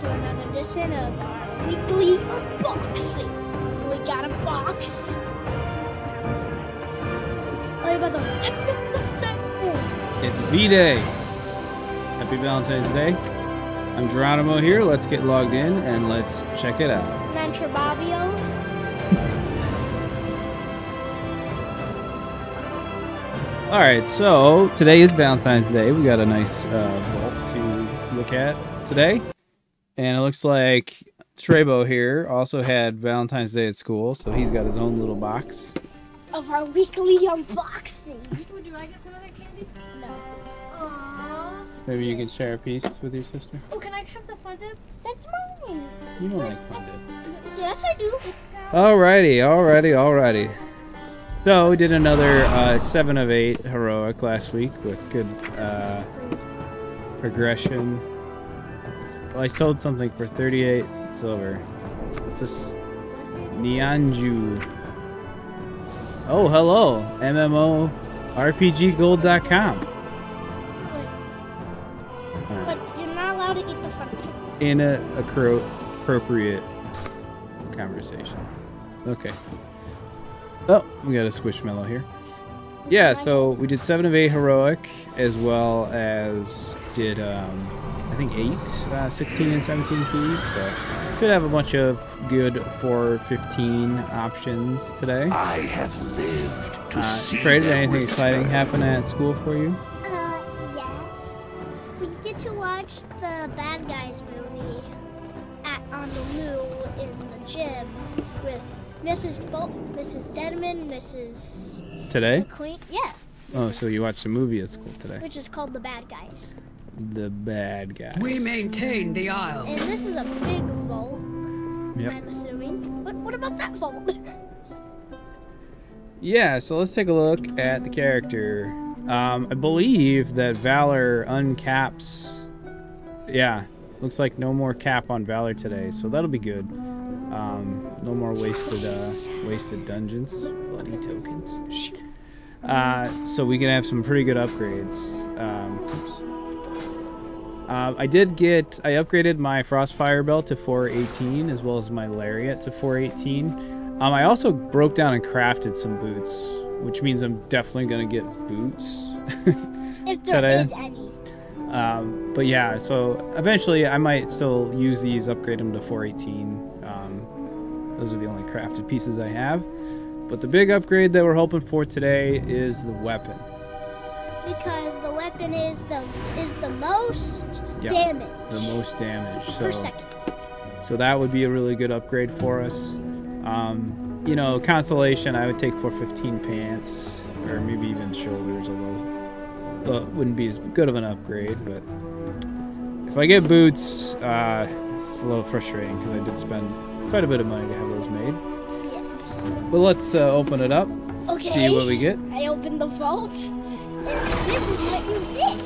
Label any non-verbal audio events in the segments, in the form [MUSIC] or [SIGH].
edition of our weekly unboxing. We got a box. By the way, It's V-Day. Happy Valentine's Day. I'm Jerronimo here. Let's get logged in and let's check it out. Mantra Bobbio. All right, so today is Valentine's Day. We got a nice uh, vault to look at today, and it looks like Trebo here also had Valentine's Day at school, so he's got his own little box. of our weekly unboxing. Would you like some of that candy? No. Aww. Maybe you can share a piece with your sister. Oh, can I have the fun dip? That's mine. You don't like fun dip. Yes, I do. Alrighty, alrighty, alrighty. So we did another uh, seven of eight heroic last week with good uh, progression. Well, I sold something for 38 silver. What's this? Nianju. Oh, hello. MMO RPGgold.com. But you're not allowed to eat the. In a appropriate conversation. Okay. Oh, we got a squishmallow here. Yeah, so we did seven of eight heroic, as well as did um, think eight, uh, 16 and 17 keys. So could have a bunch of good for 15 options today. I have lived to Uh, see Trey, did their anything exciting happen at school for you? Uh, yes. We get to watch the Bad Guys movie at on the loo in the gym with Mrs. Bo- Mrs. Denman, Mrs. Today? McQueen. Yeah. Oh, so you watched a movie at school today? which is called The Bad Guys. The bad guy. We maintain the And this is a big vault, Yep. I'm assuming. What, what about that vault? [LAUGHS] Yeah, so let's take a look at the character. Um, I believe that Valor uncaps. Yeah, looks like no more cap on Valor today, so that'll be good. Um, no more wasted, uh, wasted dungeons, bloody tokens. Uh, so we can have some pretty good upgrades. Uh, I did get. I upgraded my Frostfire belt to 418 as well as my Lariat to 418. Um, I also broke down and crafted some boots, which means I'm definitely gonna get boots. [LAUGHS] if there Today? is any. um, but yeah, so eventually I might still use these, upgrade them to 418. Um, those are the only crafted pieces I have. But the big upgrade that we're hoping for today is the weapon. Because weapon is the is the most Yeah, damage The most damage. So, per second. so that would be a really good upgrade for us. Um, you know, consolation I would take for 15 pants or maybe even shoulders, although that wouldn't be as good of an upgrade. But if I get boots, uh, it's a little frustrating because I did spend quite a bit of money to have those made. Yes. But let's uh, open it up, Okay. see what we get. I opened the vault. This is what you get.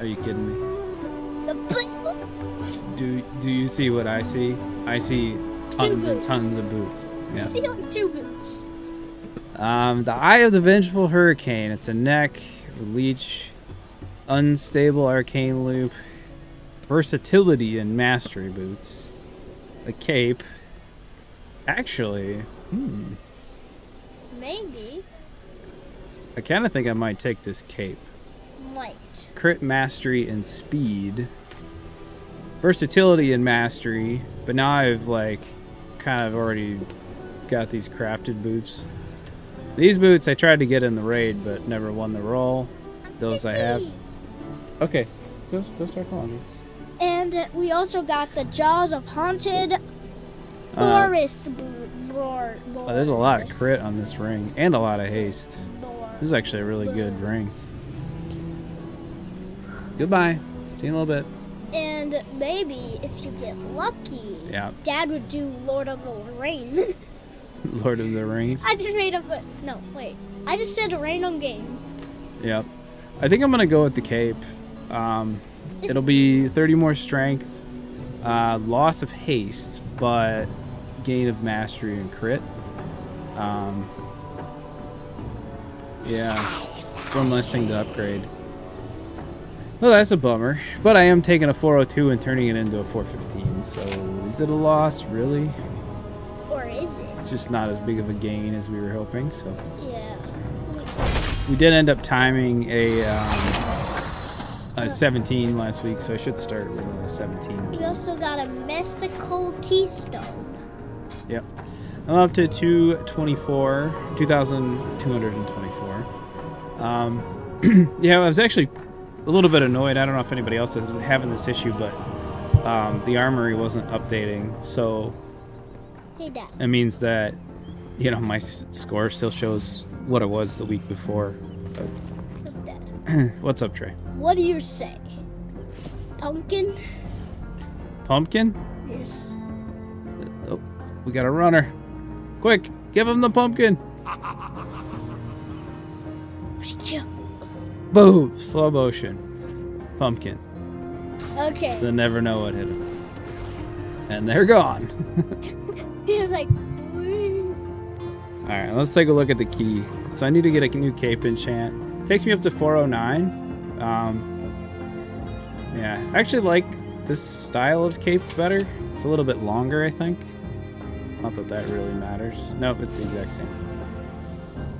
Are you kidding me? The boot. Do Do you see what I see? I see tons and tons of boots. Yeah. Two boots. Um, the Eye of the Vengeful Hurricane. It's a neck, leech, unstable arcane loop, versatility and mastery boots, a cape. Actually, hmm, Maybe. I kind of think I might take this cape. Might. Crit mastery and speed, versatility and mastery. But now I've like kind of already got these crafted boots. These boots I tried to get in the raid, but never won the roll. Those I have. Okay, go, go start calling. And uh, we also got the Jaws of Haunted Uh, Forest boot. Roar, oh, there's a lot of crit on this ring and a lot of haste. This is actually a really good ring. Goodbye. See you in a little bit. And maybe if you get lucky, Yeah, Dad would do Lord of the Rain. [LAUGHS] Lord of the Rings. I just made up a no. Wait, I just did a random game. Yep. I think I'm gonna go with the cape. Um, it'll be 30 more strength, uh, loss of haste, but gain of mastery and crit. Um, yeah, one less thing to upgrade. Well, that's a bummer. But I am taking a 402 and turning it into a 415. So is it a loss, really? Or is it? It's just not as big of a gain as we were hoping. So Yeah. we did end up timing a, um, a 17 last week, so I should start with a 17. We also got a mystical keystone. Yep. I'm up to 224, 2,224. Um, [CLEARS THROAT] yeah, I was actually a little bit annoyed. I don't know if anybody else is having this issue, but um, the armory wasn't updating. So Hey, Dad. it means that, you know, my s- score still shows what it was the week before. But So, Dad. [CLEARS THROAT] What's up, Trey? What do you say? Pumpkin? Pumpkin? Yes. We got a runner. Quick, give him the pumpkin. Boom! Slow motion. Pumpkin. Okay. They'll never know what hit them. And they're gone. [LAUGHS] He was like, All right, let's take a look at the key. So I need to get a new cape enchant. takes me up to 409. Um, yeah, I actually like this style of cape better. It's a little bit longer, I think. Not that that really matters. Nope, it's the exact same.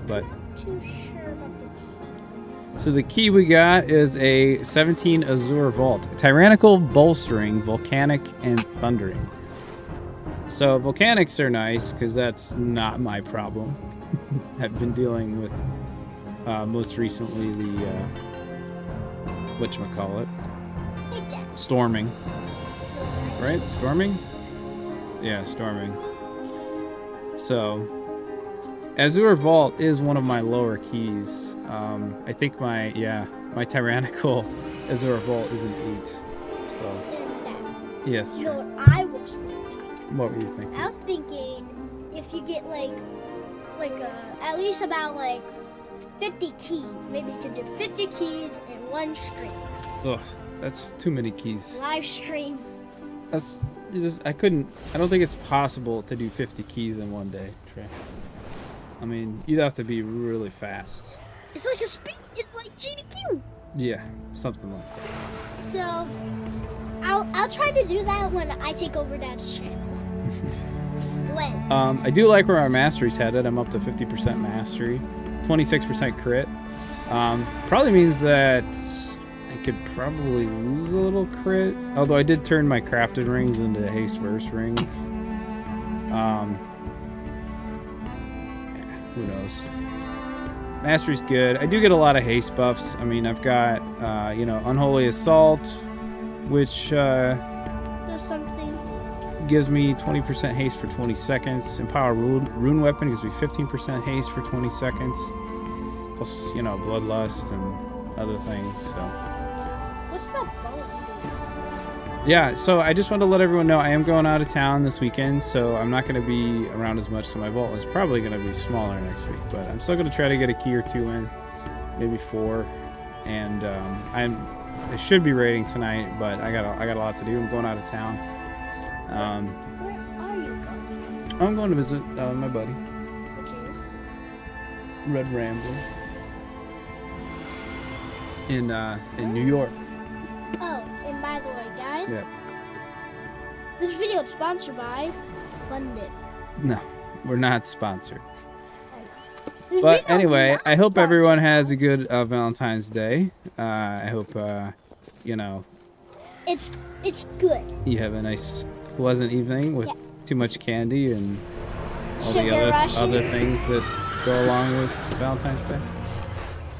But too sure about the key. so the key we got is a 17 Azure Vault, tyrannical, bolstering, volcanic, and thundering. So volcanics are nice because that's not my problem. [LAUGHS] I've been dealing with uh, most recently the uh, what call it storming, right? Storming, yeah, storming. So Azure Vault is one of my lower keys. Um, I think my yeah my tyrannical [LAUGHS] Azure Vault is an eight. So yes, You Trey. know what I was thinking? what were you thinking? I was thinking if you get like, like uh, at least about like 50 keys. Maybe you could do 50 keys in one stream. Ugh, that's too many keys. Live stream. That's just I couldn't. I don't think it's possible to do 50 keys in one day, Trey. I mean, you'd have to be really fast. It's like a speed. It's like GDQ. Yeah, something like that. So, I'll I'll try to do that when I take over Dad's channel. [LAUGHS] when? Um, I do like where our mastery's headed. I'm up to 50% mastery, 26% crit. Um, probably means that I could probably lose a little crit. Although I did turn my crafted rings into haste verse rings. Um, yeah, who knows? Mastery's good. I do get a lot of haste buffs. I mean, I've got, uh, you know, Unholy Assault, which uh, something. gives me 20% haste for 20 seconds. Empower Rune, rune Weapon gives me 15% haste for 20 seconds. Plus, you know, Bloodlust and other things. So, What's that bow? yeah. So I just want to let everyone know I am going out of town this weekend, so I'm not going to be around as much. So my vault is probably going to be smaller next week, but I'm still going to try to get a key or two in, maybe four. And um, I'm I should be raiding tonight, but I got a, I got a lot to do. I'm going out of town. Um, Where are you going? I'm going to visit uh, my buddy. Which is? Red Rambler in uh in New York. Oh, and by the way, guys, Yeah. this video is sponsored by London. No, we're not sponsored. But anyway, I hope everyone has a good uh, Valentine's Day. Uh, I hope uh, you know It's it's good. you have a nice, pleasant evening with Yeah. too much candy and all Sugar the other rushes. other things that go along with Valentine's Day.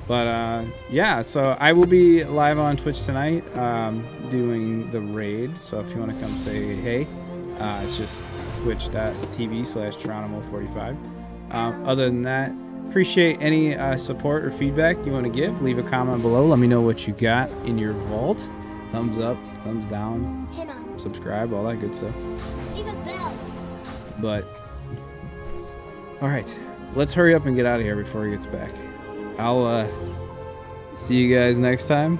But uh, yeah, so I will be live on Twitch tonight um, doing the raid. So if you want to come say hey, uh, it's just twitch.tv slash Jerronimo45. Um, other than that, appreciate any uh, support or feedback you want to give. Leave a comment below. Let me know what you got in your vault. Thumbs up, thumbs down, Hit on. subscribe, all that good stuff. Leave a bell. But all right, let's hurry up and get out of here before he gets back. I'll uh, see you guys next time.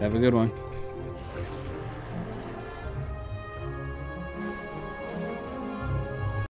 Have a good one.